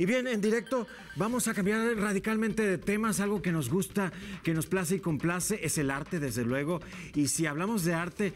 Y bien, en directo vamos a cambiar radicalmente de temas, algo que nos gusta, que nos place y complace, es el arte, desde luego. Y si hablamos de arte,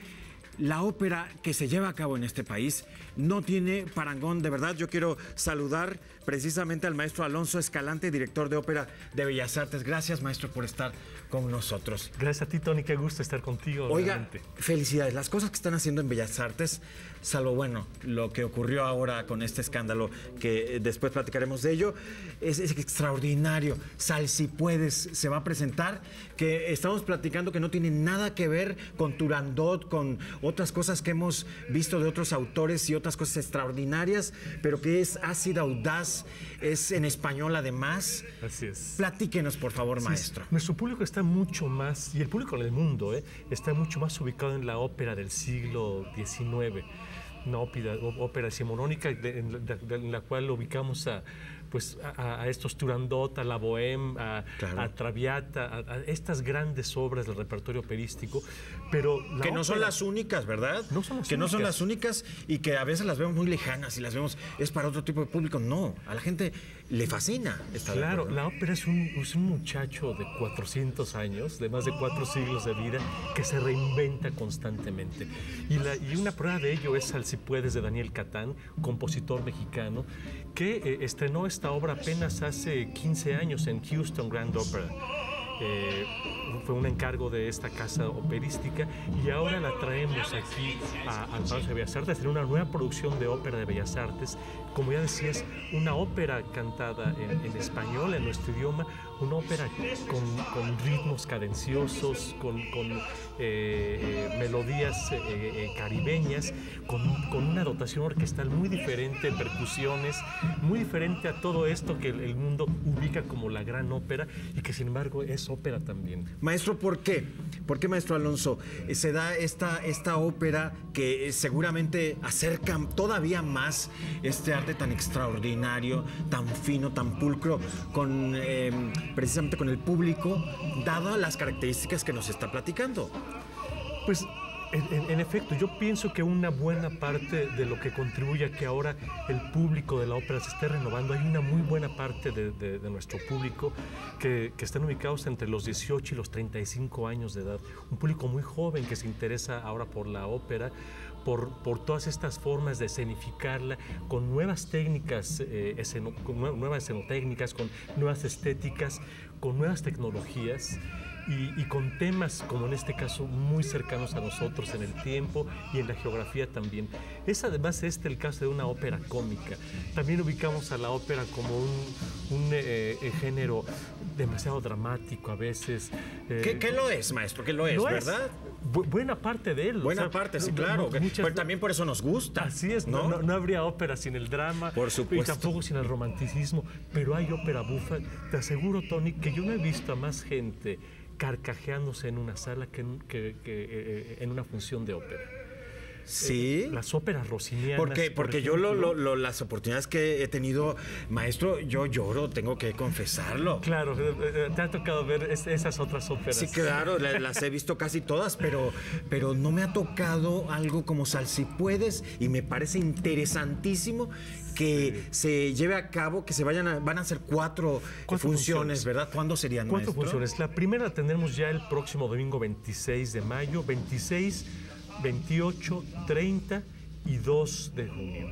la ópera que se lleva a cabo en este país no tiene parangón. De verdad, yo quiero saludar precisamente al maestro Alonso Escalante, director de ópera de Bellas Artes. Gracias, maestro, por estar con nosotros. Gracias a ti, Tony. Qué gusto estar contigo. Oiga, realmente. felicidades. Las cosas que están haciendo en Bellas Artes, salvo, bueno, lo que ocurrió ahora con este escándalo, que eh, después platicaremos de ello, es, es extraordinario. Sal, si puedes, se va a presentar, que estamos platicando que no tiene nada que ver con Turandot, con otras cosas que hemos visto de otros autores y otras cosas extraordinarias, pero que es ácida, audaz, es en español además. Así es. Platíquenos, por favor, maestro. Nuestro público está mucho más, y el público en el mundo, ¿eh? está mucho más ubicado en la ópera del siglo XIX. Una ópera, ópera de- en la cual ubicamos a, pues, a, a estos Turandot, a la Bohème, a, Claro. a Traviata, a, a estas grandes obras del repertorio operístico. Pero la Que no son las únicas, ¿verdad? No son las que no son las únicas y que a veces las vemos muy lejanas y las vemos es para otro tipo de público. No, a la gente le fascina esta Claro, la ópera es un, es un muchacho de 400 años, de más de cuatro siglos de vida, que se reinventa constantemente. Y, la- y una prueba de ello es Al si puedes de Daniel Catán, compositor mexicano, que eh, estrenó esta obra apenas hace 15 años en Houston Grand Opera. Eh, fue un encargo de esta casa operística y ahora la traemos aquí al Palacio de Bellas Artes en una nueva producción de ópera de Bellas Artes. Como ya decías, una ópera cantada en, en español, en nuestro idioma, una ópera con, con ritmos cadenciosos, con, con, eh, eh, melodías eh, eh, caribeñas, con, con una dotación orquestal muy diferente, percusiones, muy diferente a todo esto que el mundo ubica como la gran ópera y que sin embargo es ópera también. Maestro, ¿por qué? ¿Por qué, maestro Alonso? eh, Se da esta, esta ópera que eh, seguramente acerca todavía más este arte tan extraordinario, tan fino, tan pulcro, con eh, precisamente con el público, dadas las características que nos está platicando. Pues en, en- en efecto, yo pienso que una buena parte de lo que contribuye a que ahora el público de la ópera se esté renovando, hay una muy buena parte de, de- de nuestro público que, que están ubicados entre los 18 y los 35 años de edad. Un público muy joven que se interesa ahora por la ópera, por, todas estas formas de escenificarla, con nuevas técnicas, eh, con nue- nuevas escenotécnicas, con nuevas estéticas, con nuevas tecnologías y, y con temas como en este caso muy cercanos a nosotros en el tiempo y en la geografía también. Es además este el caso de una ópera cómica. También ubicamos a la ópera como un, un, eh, eh, género demasiado dramático a veces. eh, ¿Qué, qué lo es, maestro? ¿Qué lo es, lo es. verdad? Bu- buena parte de él. o Buena sea, parte, sí, claro. muchas- pero también por eso nos gusta. Así es, no, no- no habría ópera sin el drama. Por supuesto. Y tampoco sin el romanticismo. Pero hay ópera bufa. Te aseguro, Tony, que yo no he visto a más gente carcajeándose en una sala que que- que, eh, en una función de ópera. Sí. Las óperas rossinianas. Porque, por porque yo lo- lo- lo- las oportunidades que he tenido, maestro, yo lloro, tengo que confesarlo. Claro, eh, eh, te ha tocado ver es- esas otras óperas. Sí, claro, la- las he visto casi todas, pero, pero no me ha tocado algo como Sal si puedes y me parece interesantísimo que se lleve a cabo, que se vayan a, van a ser cuatro, Cuatro funciones, funciones. ¿verdad? ¿Cuándo serían, Cuatro maestro? funciones. La primera la tendremos ya el próximo domingo 26 de mayo, 26, 28, 30 y 2 de junio.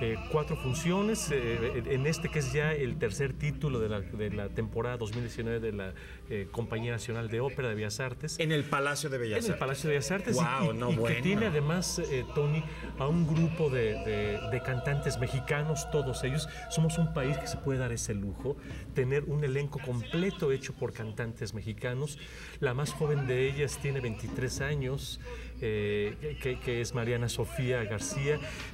Eh, cuatro funciones, eh, en este que es ya el tercer título de la, de la temporada 2019 de la eh, Compañía Nacional de Ópera de Bellas Artes. En el Palacio de Bellas En el Artes. Palacio de Bellas Artes Guau, y, no, y bueno. que tiene además, eh, Tony, a un grupo de, de- de cantantes mexicanos, todos ellos. Somos un país que se puede dar ese lujo, tener un elenco completo hecho por cantantes mexicanos. La más joven de ellas tiene 23 años, eh, que, que es Mariana Sofía García,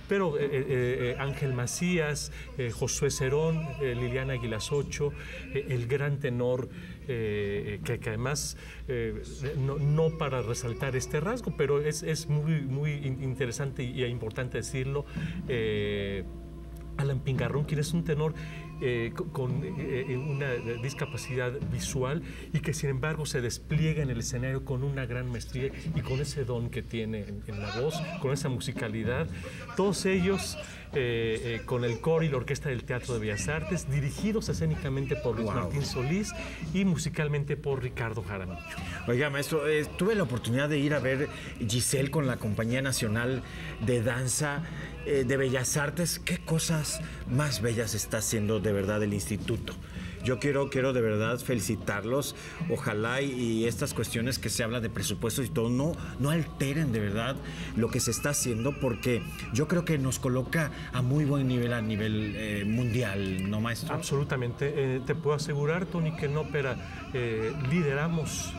pero eh, eh, eh, Ángel Macías, eh, Josué Cerón, Liliana Aguilas Ocho, eh, el gran tenor, que, además, no, para resaltar este rasgo, pero es, es muy, muy in- interesante y importante decirlo, Alan Pingarrón, quien es un tenor eh, co- con eh, eh, una discapacidad visual y que sin embargo se despliega en el escenario con una gran maestría y con ese don que tiene en, en la voz, con esa musicalidad. Todos ellos eh, con el coro y la orquesta del Teatro de Bellas Artes, dirigidos escénicamente por Luis Martín Solís y musicalmente por Ricardo Jaramillo. Oiga, maestro, tuve la oportunidad de ir a ver Giselle con la Compañía Nacional de Danza de Bellas Artes. ¿Qué cosas más bellas está haciendo de verdad el instituto? Yo quiero, quiero de verdad felicitarlos. Ojalá y, estas cuestiones que se habla de presupuestos y todo no, no alteren de verdad lo que se está haciendo porque yo creo que nos coloca a muy buen nivel a nivel eh, mundial, ¿no, maestro? Absolutamente. Eh, te puedo asegurar, Tony, que en ópera eh, lideramos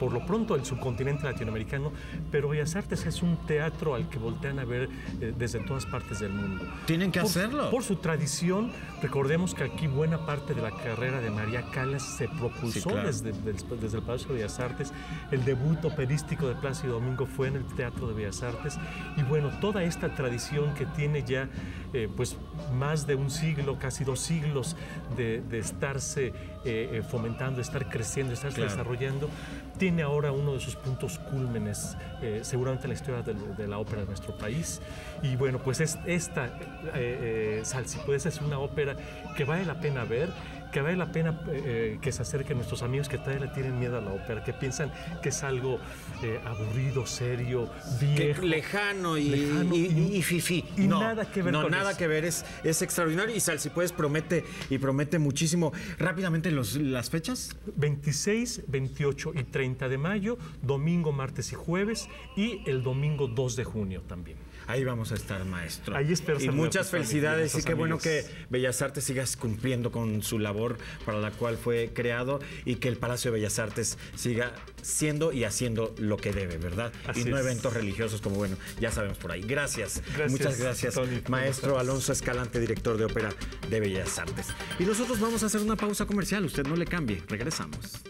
por lo pronto el subcontinente latinoamericano, pero Bellas Artes es un teatro al que voltean a ver desde todas partes del mundo. Tienen que hacerlo. Por su tradición, recordemos que aquí buena parte de la carrera de María Calas se propulsó desde, desde, el Palacio de Bellas Artes. El debut operístico de Plácido Domingo fue en el Teatro de Bellas Artes. Y bueno, toda esta tradición que tiene ya eh, pues más de un siglo, casi dos siglos de, estarse eh, eh, fomentando, estar creciendo, estarse desarrollando, tiene ahora uno de sus puntos cúlmenes, seguramente en la historia de, la ópera de nuestro país. Y bueno, pues es, esta eh, Salsipuedes es una ópera que vale la pena ver que vale la pena eh, que se acerquen nuestros amigos que todavía le tienen miedo a la ópera, que piensan que es algo eh, aburrido, serio, viejo. lejano y, y, fifi. Y nada que ver no, nada que ver, es, es extraordinario. Y Sal, si puedes, promete y promete muchísimo. Rápidamente, los, las fechas: 26, 28 y 30 de mayo, domingo, martes y jueves, y el domingo 2 de junio también. Ahí vamos a estar, maestro. Ahí espero Y muchas felicidades y qué bueno que Bellas Artes sigas cumpliendo con su labor para la cual fue creado y que el Palacio de Bellas Artes siga siendo y haciendo lo que debe, ¿verdad? y no eventos religiosos como, bueno, ya sabemos por ahí. Gracias. Muchas gracias, maestro Alonso Escalante, director de ópera de Bellas Artes. Y nosotros vamos a hacer una pausa comercial. Usted no le cambie. Regresamos.